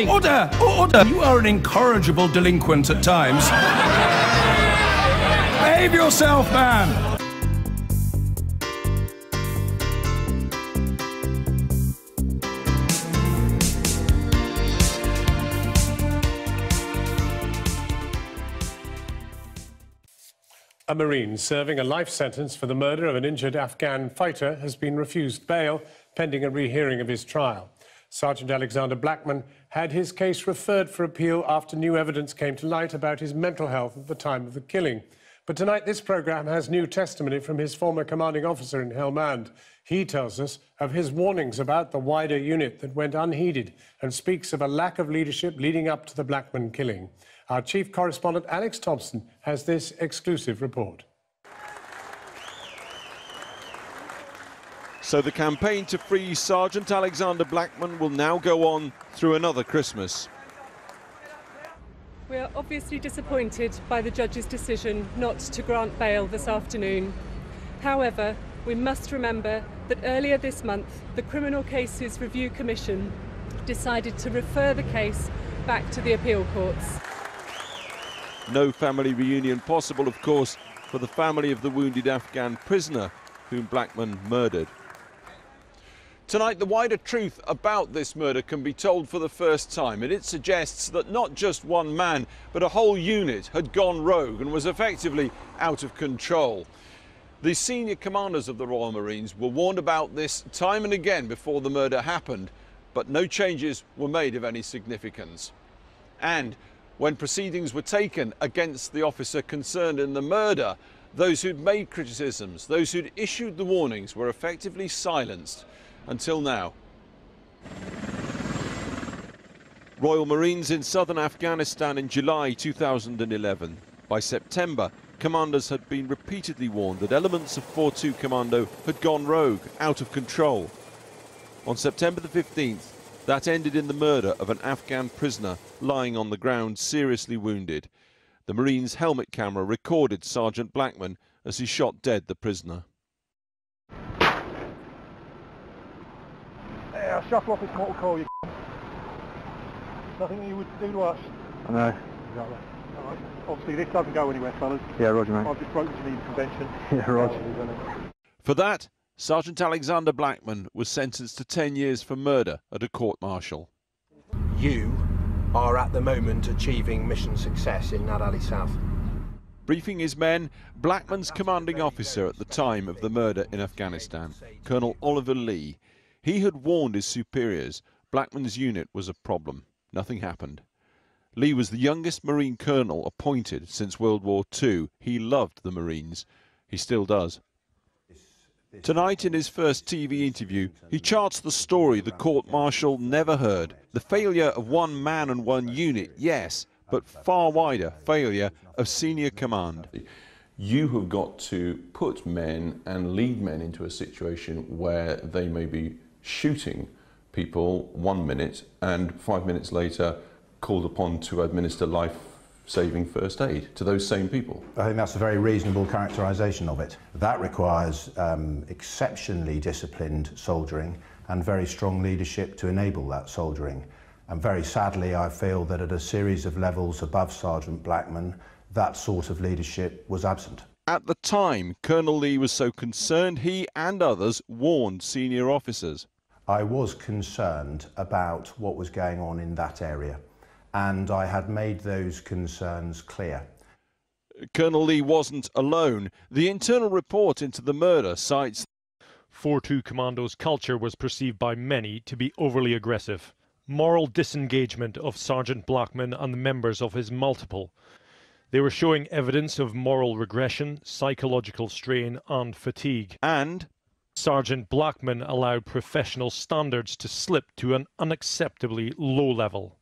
Order! Order! You are an incorrigible delinquent at times. Behave yourself, man! A Marine serving a life sentence for the murder of an injured Afghan fighter has been refused bail pending a rehearing of his trial. Sergeant Alexander Blackman had his case referred for appeal after new evidence came to light about his mental health at the time of the killing. But tonight, this programme has new testimony from his former commanding officer in Helmand. He tells us of his warnings about the wider unit that went unheeded and speaks of a lack of leadership leading up to the Blackman killing. Our chief correspondent, Alex Thompson, has this exclusive report. So the campaign to free Sergeant Alexander Blackman will now go on through another Christmas. We are obviously disappointed by the judge's decision not to grant bail this afternoon. However, we must remember that earlier this month, the Criminal Cases Review Commission decided to refer the case back to the appeal courts. No family reunion possible, of course, for the family of the wounded Afghan prisoner whom Blackman murdered. Tonight, the wider truth about this murder can be told for the first time, and it suggests that not just one man, but a whole unit had gone rogue and was effectively out of control. The senior commanders of the Royal Marines were warned about this time and again before the murder happened, but no changes were made of any significance. And when proceedings were taken against the officer concerned in the murder, those who'd made criticisms, those who'd issued the warnings were effectively silenced until now. Royal Marines in southern Afghanistan in July 2011. By September, commanders had been repeatedly warned that elements of 4-2 Commando had gone rogue, out of control. On September the 15th, that ended in the murder of an Afghan prisoner lying on the ground seriously wounded. The Marine's helmet camera recorded Sergeant Blackman as he shot dead the prisoner. Yeah, shut off this mortal coil, you Nothing you would do to us. I know. Exactly. Right. Obviously, this doesn't go anywhere, fellas. Yeah, roger, mate. I've just broken Geneva Convention. Yeah, roger. For that, Sergeant Alexander Blackman was sentenced to 10 years for murder at a court-martial. You are at the moment achieving mission success in Nad Ali South. Briefing his men, Blackman's commanding officer at the time of the murder in Afghanistan, Colonel Oliver Lee, he had warned his superiors Blackman's unit was a problem. Nothing happened. Lee was the youngest Marine colonel appointed since World War II. He loved the Marines. He still does. Tonight, in his first TV interview, he charts the story the court martial never heard. The failure of one man and one unit, yes, but far wider failure of senior command. You have got to put men and lead men into a situation where they may be shooting people one minute and five minutes later called upon to administer life saving first aid to those same people? I think that's a very reasonable characterisation of it. That requires um, exceptionally disciplined soldiering and very strong leadership to enable that soldiering. And very sadly, I feel that at a series of levels above Sergeant Blackman, that sort of leadership was absent. At the time, Colonel Lee was so concerned he and others warned senior officers. I was concerned about what was going on in that area and I had made those concerns clear. Colonel Lee wasn't alone. The internal report into the murder cites 4-2 Commando's culture was perceived by many to be overly aggressive. Moral disengagement of Sergeant Blackman and the members of his multiple. They were showing evidence of moral regression, psychological strain and fatigue. And Sergeant Blackman allowed professional standards to slip to an unacceptably low level.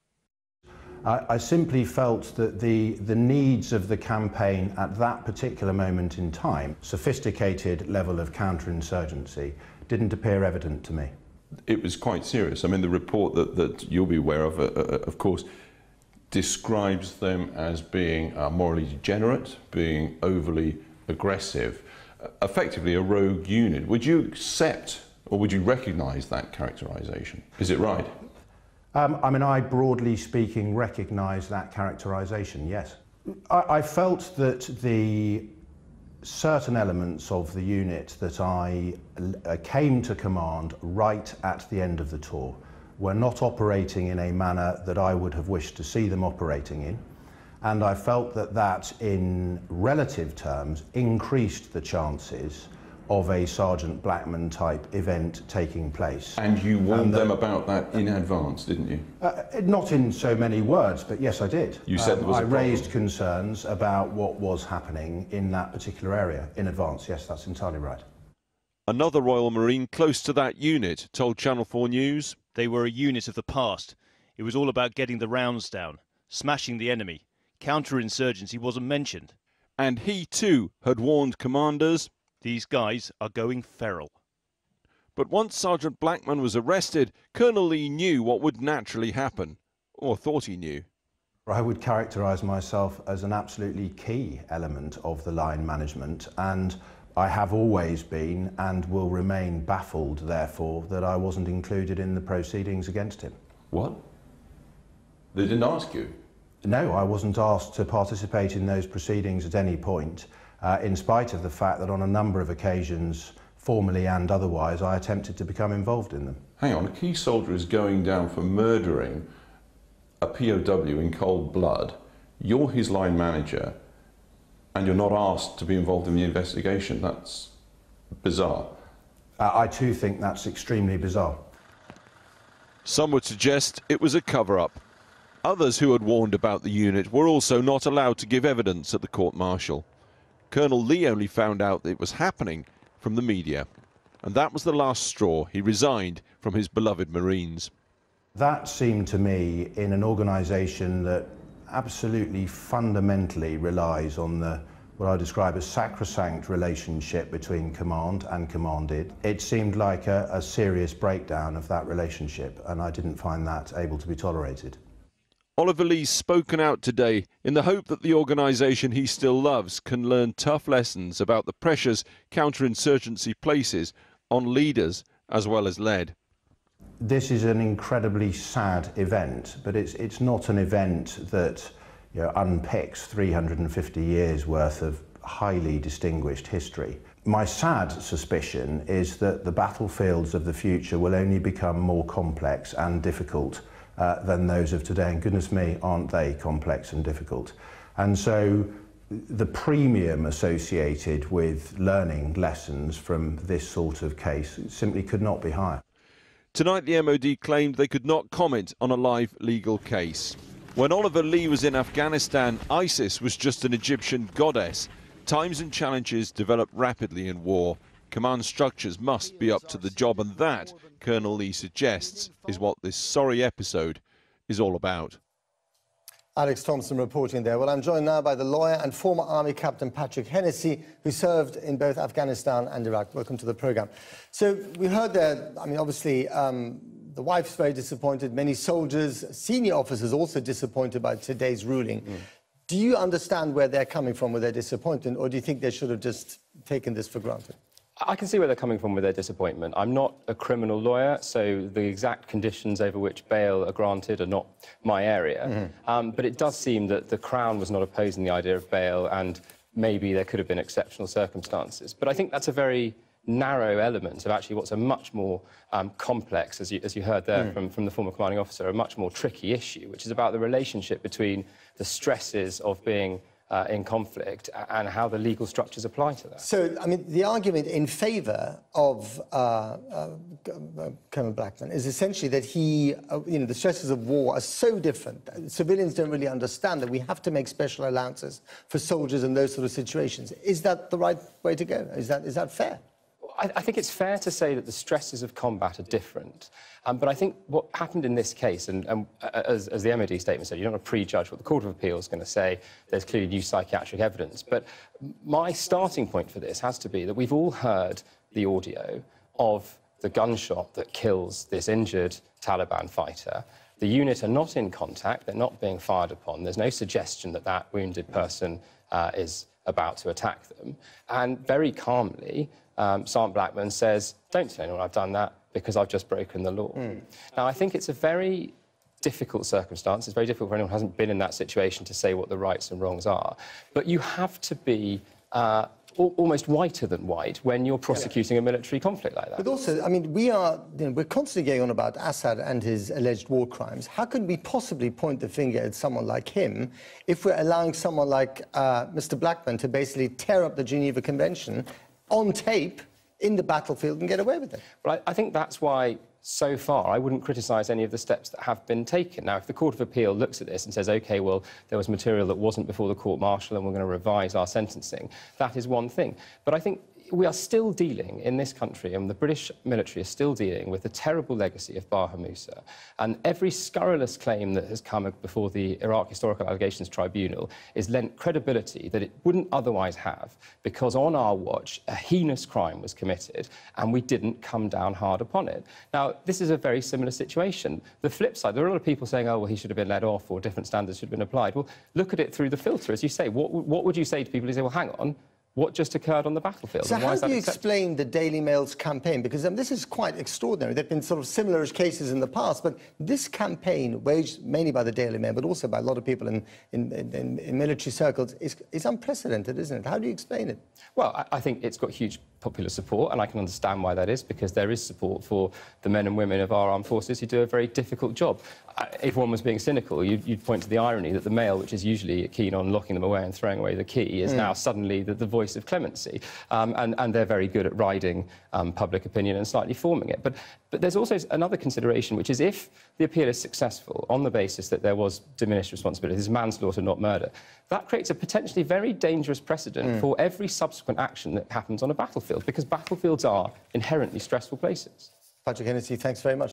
I, I simply felt that the, the needs of the campaign at that particular moment in time, sophisticated level of counterinsurgency, didn't appear evident to me. It was quite serious. I mean, the report that, that you'll be aware of, uh, uh, of course, describes them as being uh, morally degenerate, being overly aggressive, uh, effectively a rogue unit. Would you accept or would you recognise that characterisation? Is it right? Um, I mean, I broadly speaking recognise that characterisation, yes. I, I felt that the certain elements of the unit that I uh, came to command right at the end of the tour were not operating in a manner that I would have wished to see them operating in. And I felt that that, in relative terms, increased the chances of a Sergeant Blackman type event taking place. And you warned and them about that in advance, didn't you? Uh, not in so many words, but yes, I did. You said um, there was I a raised concerns about what was happening in that particular area in advance. Yes, that's entirely right. Another Royal Marine close to that unit told Channel 4 News. They were a unit of the past. It was all about getting the rounds down, smashing the enemy. Counterinsurgency wasn't mentioned. And he too had warned commanders these guys are going feral. But once Sergeant Blackman was arrested, Colonel Lee knew what would naturally happen, or thought he knew. I would characterise myself as an absolutely key element of the line management, and I have always been and will remain baffled, therefore, that I wasn't included in the proceedings against him. What? They didn't ask you? No, I wasn't asked to participate in those proceedings at any point uh, in spite of the fact that on a number of occasions, formally and otherwise, I attempted to become involved in them. Hang on, a key soldier is going down for murdering a POW in cold blood. You're his line manager, and you're not asked to be involved in the investigation. That's bizarre. Uh, I too think that's extremely bizarre. Some would suggest it was a cover up. Others who had warned about the unit were also not allowed to give evidence at the court martial. Colonel Lee only found out it was happening from the media. And that was the last straw. He resigned from his beloved Marines. That seemed to me in an organisation that absolutely fundamentally relies on the what I describe as sacrosanct relationship between command and commanded. It seemed like a, a serious breakdown of that relationship, and I didn't find that able to be tolerated. Oliver Lee's spoken out today in the hope that the organisation he still loves can learn tough lessons about the pressures counterinsurgency places on leaders as well as led. This is an incredibly sad event, but it's, it's not an event that you know, unpicks 350 years worth of highly distinguished history. My sad suspicion is that the battlefields of the future will only become more complex and difficult uh, than those of today. And goodness me, aren't they complex and difficult? And so the premium associated with learning lessons from this sort of case simply could not be higher. Tonight, the MOD claimed they could not comment on a live legal case. When Oliver Lee was in Afghanistan, ISIS was just an Egyptian goddess. Times and challenges develop rapidly in war. Command structures must be up to the job, and that, Colonel Lee suggests, is what this sorry episode is all about. Alex Thompson reporting there. Well, I'm joined now by the lawyer and former Army Captain Patrick Hennessy, who served in both Afghanistan and Iraq. Welcome to the programme. So we heard there, I mean, obviously, um, the wife's very disappointed. Many soldiers, senior officers also disappointed by today's ruling. Mm. Do you understand where they're coming from with their disappointment, or do you think they should have just taken this for granted? I can see where they're coming from with their disappointment. I'm not a criminal lawyer, so the exact conditions over which bail are granted are not my area. Mm -hmm. um, but it does seem that the Crown was not opposing the idea of bail, and maybe there could have been exceptional circumstances. But I think that's a very narrow element of actually what's a much more um, complex, as you, as you heard there mm. from, from the former commanding officer, a much more tricky issue, which is about the relationship between the stresses of being uh, in conflict and how the legal structures apply to that. So, I mean, the argument in favour of uh, uh, Colonel Blackman is essentially that he, uh, you know, the stresses of war are so different. Civilians don't really understand that we have to make special allowances for soldiers in those sort of situations. Is that the right way to go? Is that, is that fair? I, I, think it's fair to say that the stresses of combat are different. Um, but I think what happened in this case, and, and uh, as, as, the MOD statement said, you don't want to prejudge what the Court of Appeal is going to say. There's clearly new psychiatric evidence. But my starting point for this has to be that we've all heard the audio of the gunshot that kills this injured Taliban fighter. The unit are not in contact, they're not being fired upon. There's no suggestion that that wounded person uh, is about to attack them. And very calmly, um, Sergeant Blackman says, don't tell anyone I've done that because I've just broken the law. Mm. Now, I think it's a very difficult circumstance. It's very difficult for anyone who hasn't been in that situation to say what the rights and wrongs are. But you have to be uh, almost whiter than white when you're prosecuting yeah. a military conflict like that. But also, I mean, we are, you know, we're constantly going on about Assad and his alleged war crimes. How can we possibly point the finger at someone like him if we're allowing someone like uh, Mr. Blackman to basically tear up the Geneva Convention on tape in the battlefield and get away with it? Well, I, I think that's why so far, I wouldn't criticise any of the steps that have been taken. Now, if the Court of Appeal looks at this and says, OK, well, there was material that wasn't before the court-martial and we're going to revise our sentencing, that is one thing. But I think we are still dealing in this country, and the British military is still dealing with the terrible legacy of Baha Mousa. And every scurrilous claim that has come before the Iraq Historical Allegations Tribunal is lent credibility that it wouldn't otherwise have, because on our watch, a heinous crime was committed, and we didn't come down hard upon it. Now, this is a very similar situation. The flip side, there are a lot of people saying, oh, well, he should have been let off, or different standards should have been applied. Well, look at it through the filter, as you say. What, what would you say to people who say, well, hang on, what just occurred on the battlefield. So how do you explain the Daily Mail's campaign? Because um, this is quite extraordinary. There have been sort of similar cases in the past, but this campaign, waged mainly by the Daily Mail, but also by a lot of people in, in, in, in military circles, is, is, unprecedented, isn't it? How do you explain it? Well, I, I think it's got huge popular support, and I can understand why that is, because there is support for the men and women of our armed forces who do a very difficult job. If one was being cynical, you'd, you'd point to the irony that the Mail, which is usually keen on locking them away and throwing away the key, is mm. now suddenly the, the, voice of clemency. Um, and, and, they're very good at riding um, public opinion and slightly forming it. But, but there's also another consideration, which is if the appeal is successful on the basis that there was diminished responsibility, this is manslaughter, not murder, that creates a potentially very dangerous precedent mm. for every subsequent action that happens on a battlefield, because battlefields are inherently stressful places. Patrick Hennessy, thanks very much.